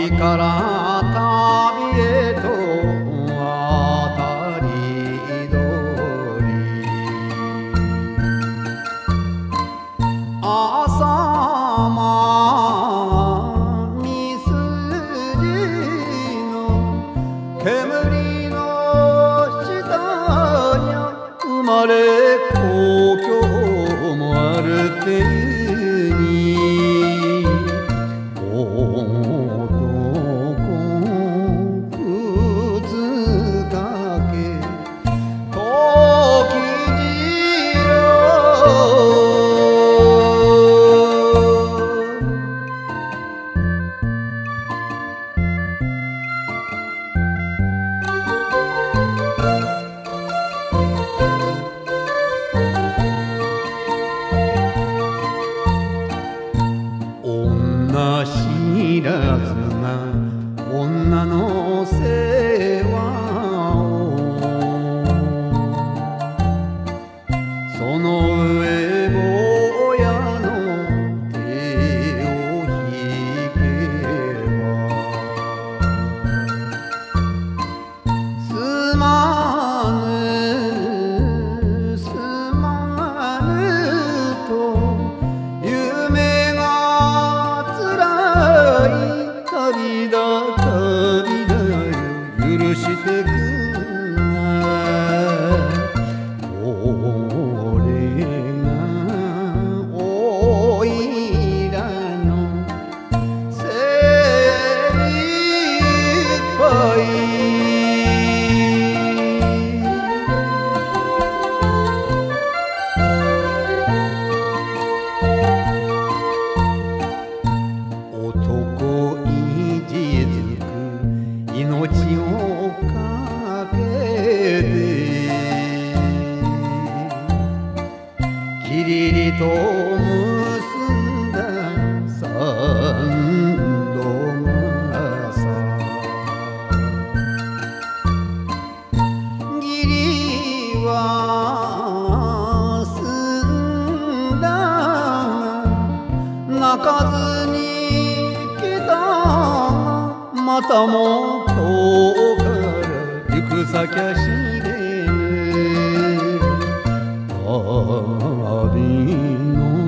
旅から旅へと渡り鳥朝間みすじの煙の下に生まれ故郷もあるてに旅だ旅だよ許してくれ。と結んだ三度朝義理は済んだ泣かずに来たまたも今日から行く先は知 Rabino